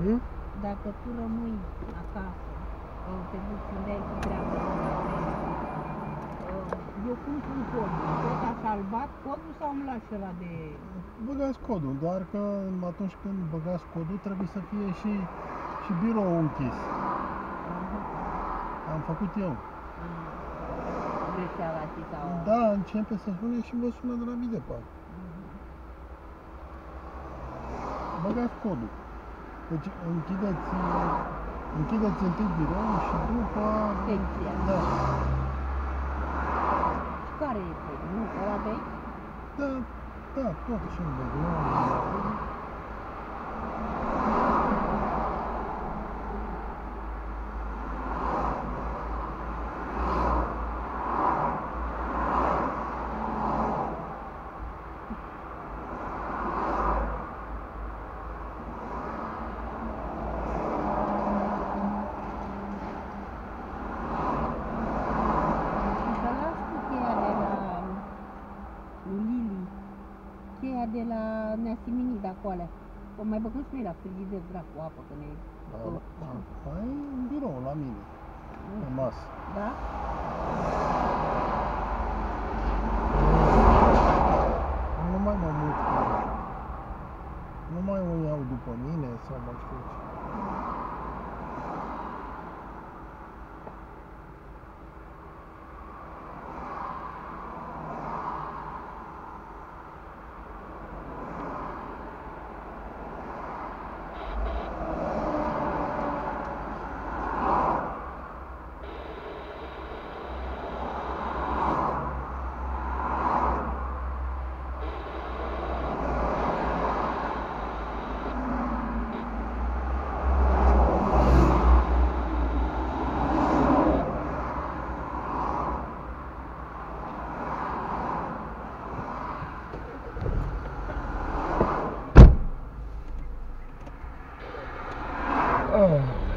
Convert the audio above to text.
Hmm? Dacă tu rămâi acasă, uh, te duci unde ai cu treabă, uh, eu cum pun codul? Tot așa îl bat codul sau îmi lași ăla de... Băgați codul, doar că atunci când băgați codul trebuie să fie și, și birou închis. Am făcut eu. greșeala și sau... Da, începe să spune și vă sună de la Videopark. Băgați codul. Deci închideți, închideți întâi birou și după... Secția. Da, Și care e codul? Nu, ăla de aici? da, da, tot și în vechi. Nu, Și să las cu cheia de la lui Lili, cheia de la Neasimini de acolo. O mai băgăm și noi la frigider, dracu, apă, că ne... da, da. Ai în birou la mine, pe masă. Da? Nu mai mă mut cu Nu mai o iau după mine sau mai știu ce. Da,